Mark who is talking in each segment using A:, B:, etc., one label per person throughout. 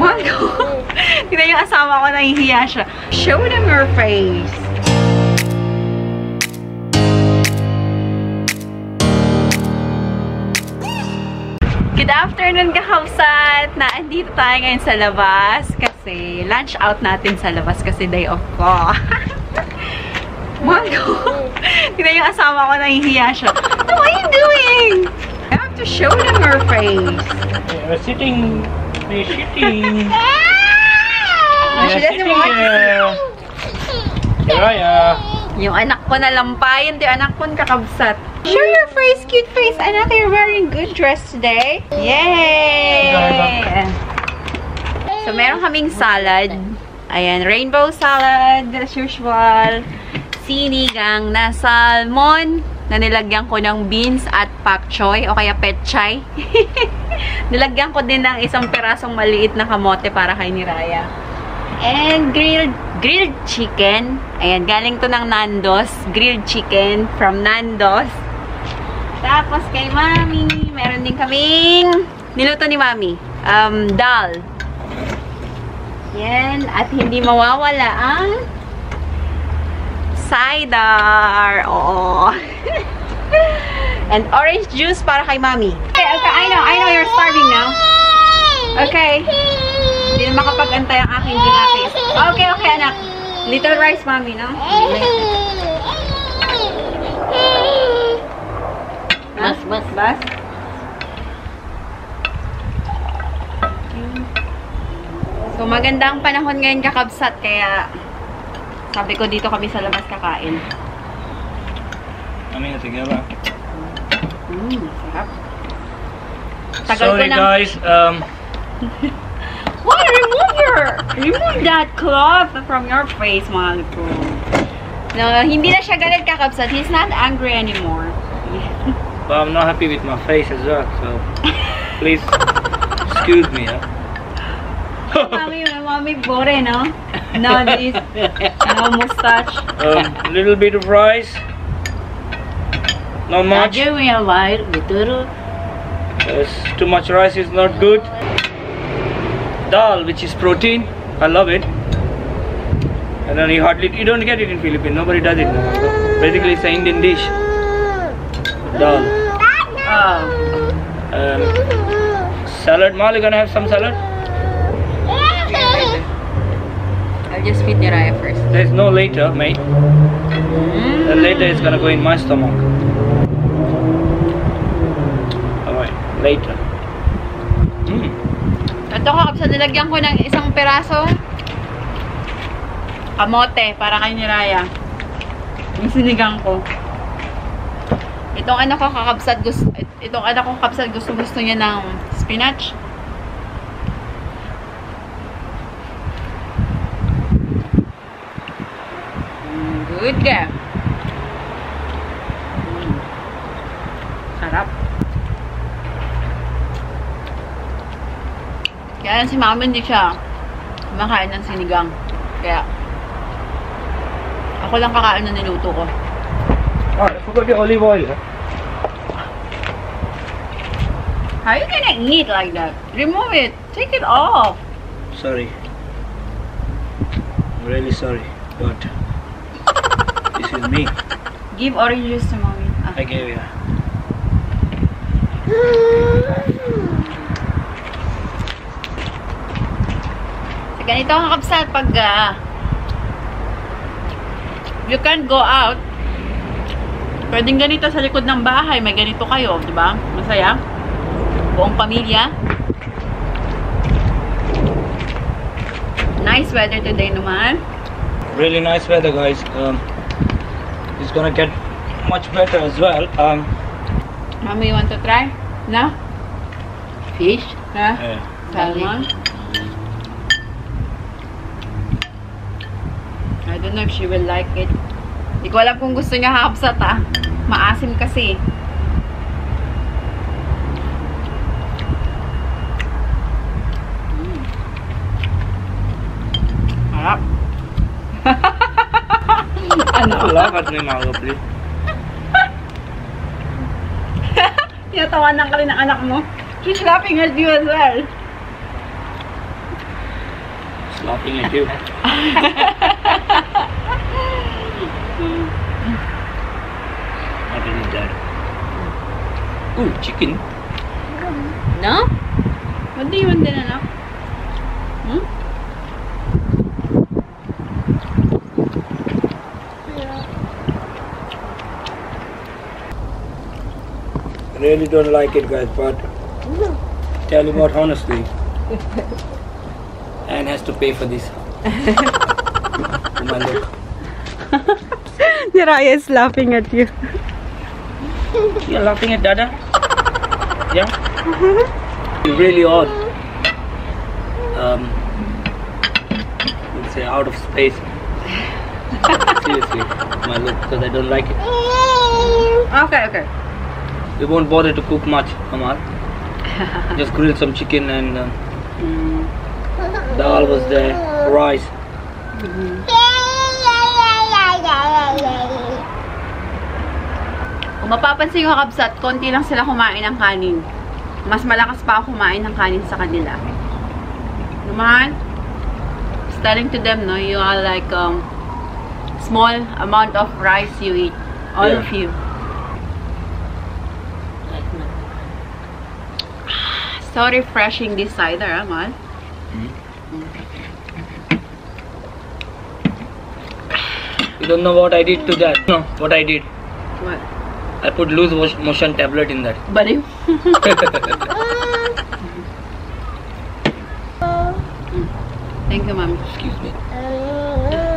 A: Mahal ko. Tignan yung asawa ko, nahihiya siya. Show them your face. Good afternoon, kahausat! Na andito tayo ngayon sa labas kasi lunch out natin sa labas kasi day off ko. Mahal ko. Tignan yung asawa ko, nahihiya siya. What are you doing? I have to show them your face.
B: Sitting. We're sitting.
A: She
B: We're
A: doesn't
B: sitting here. Raya.
A: Yung anak ko na lampayan, di anak ko kakabsat. Show your face, cute face. Anak, you're wearing good dress today. Yay! So, meron kaming salad. Ayan, rainbow salad, as usual. Sinigang na salmon na nilagyan ko ng beans at pak choy o kaya petchay. nilagyan ko din ng isang perasong maliit na kamote para kay ni Raya. And grilled grilled chicken. Ayan, galing to ng Nandos. Grilled chicken from Nandos. Tapos kay Mami, meron din kaming niluto ni Mami. Um, dal. Yan. At hindi mawawala ang cider. Oo. And orange juice para kay Mami. Okay, okay, I know, I know you're starving now. Okay. Hindi na makapag-antay ang aking ginapis. Okay, okay, anak. Little rice, Mami, no? Bas, bas, bas. So, maganda ang panahon ngayon kakabsat, kaya sabi ko dito kami sa labas kakain.
B: Kami na together.
A: Mmm, sarap. Tagal ko
B: Sorry guys. Um,
A: Why? Remove your, remove that cloth from your face, ko. No, hindi na siya galit kakabsat. He's not angry anymore.
B: but I'm not happy with my face as well. So please excuse me. Huh?
A: Mami, mami, bore, no? No, this, no mustache.
B: um, little bit of rice. Not much. Yes, too much rice is not good. Dal, which is protein, I love it. And then you hardly you don't get it in Philippines. Nobody does it. now. Basically, it's an Indian dish. Dal.
A: Oh.
B: Um, salad. Mal, you gonna have some salad?
A: I'll just feed Niraya first.
B: There's no later, mate. Then later it's gonna go in my stomach. Later. Mm.
A: Ito kakabsat, nilagyan ko ng isang peraso kamote para kay Niraya. Yung sinigang ko. Itong anak ko kakabsat gusto itong anak ko kakabsat gusto gusto niya ng spinach. Good ka. Sarap. Kaya lang si mama hindi siya kumakain ng sinigang. Kaya ako lang kakain ng niluto ko.
B: Alright, I forgot your olive oil.
A: How you gonna eat like that? Remove it. Take it off.
B: Sorry. I'm really sorry, but this is me.
A: Give orange juice to mommy. Ah.
B: I gave you.
A: So, ganito ang kapsat pag ah, you can't go out. Pwedeng ganito sa likod ng bahay. May ganito kayo, di ba? Masaya. Buong pamilya. Nice weather today naman.
B: Really nice weather, guys. Um, it's gonna get much better as well. Um,
A: Mommy, you want to try? No? Fish? Ha?
B: yeah.
A: Salmon? I don't know if she will like it. Hindi ko alam kung gusto niya hapsat ah. Maasim kasi. Mm. Harap. ano?
B: Laugh at me, Margo,
A: Tinatawanan ka rin ng anak mo. She's laughing at you as well.
B: laughing at you. What is that? Ooh, chicken.
A: No? What do you want din, anak? Hmm?
B: Really don't like it, guys, but tell you what, honestly, Anne has to pay for this. My look.
A: Niraya is laughing at you.
B: You're laughing at Dada? Yeah? You're really odd. Um, let's say out of space. Seriously, my look, because I don't like it.
A: Okay, okay.
B: We won't bother to cook much, Amal. Just grill some chicken and um, dal was there, rice.
A: Kung mapapansin yung kakabsat, konti lang sila kumain ng kanin. Mas malakas pa ako kumain ng kanin sa kanila. Naman, telling to them, no, you are like um, small amount of rice you eat. All
B: Yeah.
A: of you. So refreshing this cider, Mal.
B: You don't know what I did to that. No, what I did.
A: What?
B: I put loose motion tablet in that.
A: Baliw. Thank you, Mami.
B: Excuse me.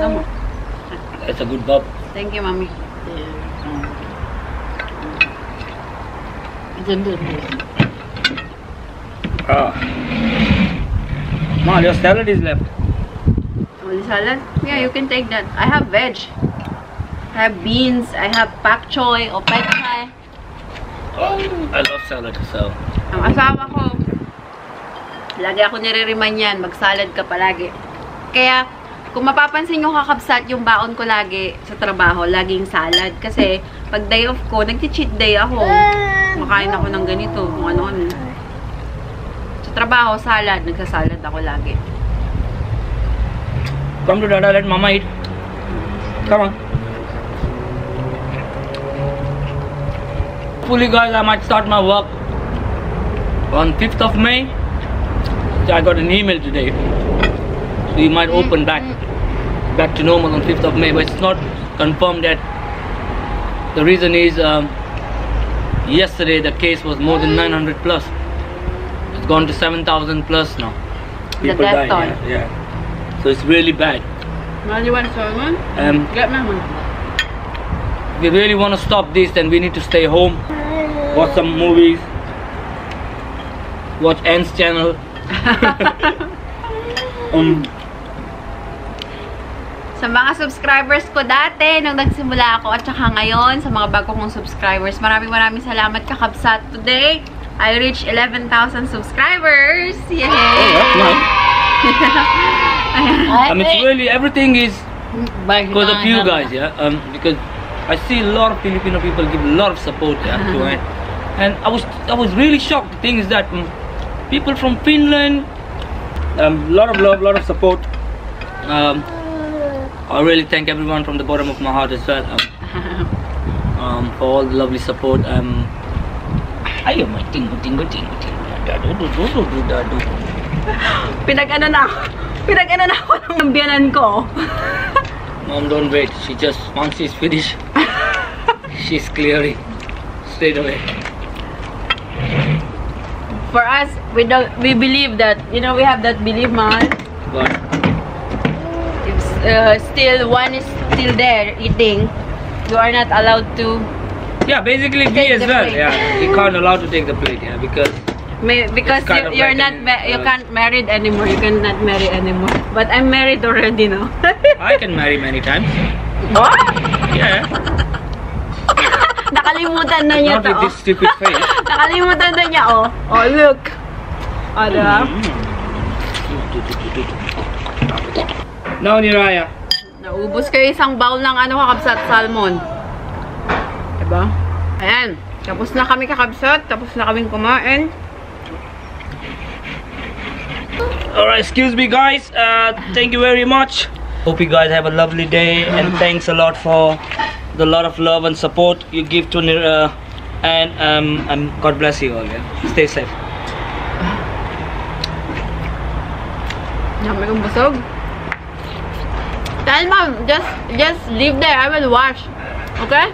A: No more.
B: That's a good bob.
A: Thank you, Mami.
B: Ah. Ma, your salad is left.
A: Only salad? Yeah, you can take that. I have veg. I have beans. I have pak choy o pet chai.
B: Oh, I love salad, so.
A: Ang asawa ko, lagi ako nire-remind yan, mag-salad ka palagi. Kaya, kung mapapansin nyo kakabsat yung baon ko lagi sa trabaho, laging salad. Kasi, pag day off ko, nag-cheat day ako. Makain ako ng ganito, kung ano-ano. Trabaho, salad. Nagsasalad ako lagi.
B: Come to Dada, let Mama eat. Come on. Hopefully, guys, I might start my work on 5th of May. So I got an email today. So you might open back back to normal on 5th of May, but it's not confirmed yet. The reason is um, yesterday the case was more than 900 plus. It's gone to 7,000 plus now.
A: The death
B: died,
A: toll.
B: yeah, yeah. So it's really bad.
A: Well, you want salmon?
B: Um,
A: Get me one.
B: if we really want to stop this, then we need to stay home, watch some movies, watch Ants channel. um,
A: Sa mga subscribers ko dati, nung nagsimula ako, at saka ngayon, sa mga bago kong subscribers, maraming maraming salamat kakabsat. Today, I reached 11,000 subscribers! Yay!
B: oh, that's nice. I mean, it's really everything is because of you guys, yeah. Um, because I see a lot of Filipino people give a lot of support, yeah, to it. And I was I was really shocked. The thing is that um, people from Finland, um, lot of love, a lot of support. Um, I really thank everyone from the bottom of my heart as well. Um, um, for all the lovely support. Um, ayaw mo tingo tingo tingo tingo. Dado do do do do dado.
A: Pinag-ano na ako. Pinag-ano na ako ng biyanan ko.
B: Mom, don't wait. She just once she's finished, she's clearing straight away.
A: For us, we don't, we believe that, you know, we have that belief, man.
B: But
A: If uh, still one is still there eating, you are not allowed to
B: yeah, basically me as well.
A: plate.
B: Yeah, you can't allow to take the plate. Yeah, because
A: May, because you, you're
B: like
A: not
B: an-
A: you
B: uh,
A: can't married anymore. You cannot marry anymore. But I'm married already, no?
B: I can marry many times.
A: what?
B: Yeah,
A: Nakalimutan na niya
B: not
A: to.
B: with this stupid face.
A: Nakalimutan na niya, oh. Oh, look. Oh, diba?
B: Now, Niraya.
A: Naubos kayo isang bowl ng ano kakabsat salmon. Diba? Ayan. Tapos na kami kakabsat. Tapos na kaming kumain.
B: Alright, excuse me guys. Uh, thank you very much. Hope you guys have a lovely day and thanks a lot for the lot of love and support you give to uh, and um, um, God bless you all. Yeah? Stay safe.
A: Dami kong busog. Tell mom, just, just leave there. I will wash. Okay?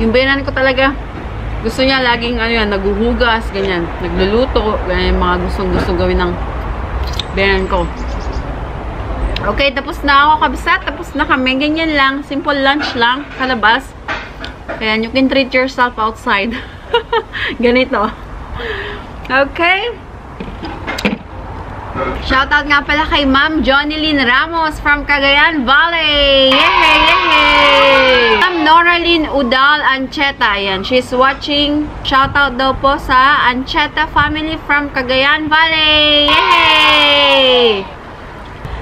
A: Yung biyanan ko talaga, gusto niya laging ano yan, naguhugas, ganyan. Nagluluto, ganyan mga gustong gusto gawin ng biyanan ko. Okay, tapos na ako kabsat. Tapos na kami. Ganyan lang. Simple lunch lang. Kalabas. Ayan, you can treat yourself outside. Ganito. Okay. Shoutout nga pala kay Ma'am Jonilyn Ramos from Cagayan Valley. Yay! Yay! Ma'am Noralyn Udal Ancheta. Ayan, she's watching. Shoutout daw po sa Ancheta family from Cagayan Valley. Yay!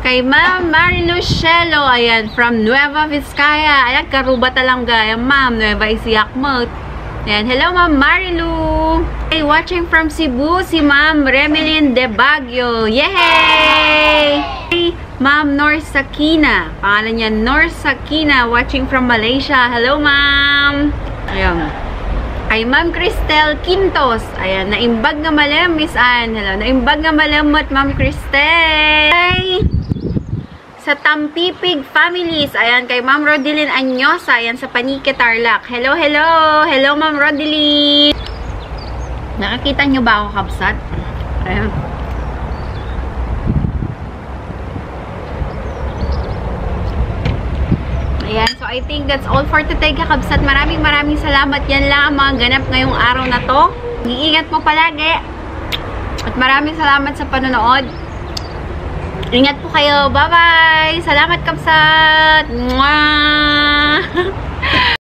A: Kay Ma'am Marilu Shelo, ayan, from Nueva Vizcaya. Ayan, karubata lang gaya, Ma'am, Nueva Isiakmot. Ayan, hello Ma'am Marilu. Hey, watching from Cebu, si Ma'am Remelin De Baguio. Yay! Hey, Ma'am Nor Sakina. Pangalan niya Nor Sakina, watching from Malaysia. Hello, Ma'am. Ayan. Kay Ma'am Cristel Quintos. Ayan, naimbag nga malam, Miss Ann. Hello, naimbag nga malamot, Ma'am Cristel. Hey! Sa Tampipig Families. Ayan, kay Ma'am Rodilyn Anyosa. Ayan, sa Panike Tarlac. Hello, hello! Hello, Ma'am Rodilyn! Nakakita nyo ba ako, Kapsat? Ayan. Ayan, so I think that's all for today, kakabsat. Maraming maraming salamat. Yan lang ang mga ganap ngayong araw na to. Iingat mo palagi. At maraming salamat sa panonood. Ingat po kayo. Bye-bye! Salamat, Kamsat! Mwah!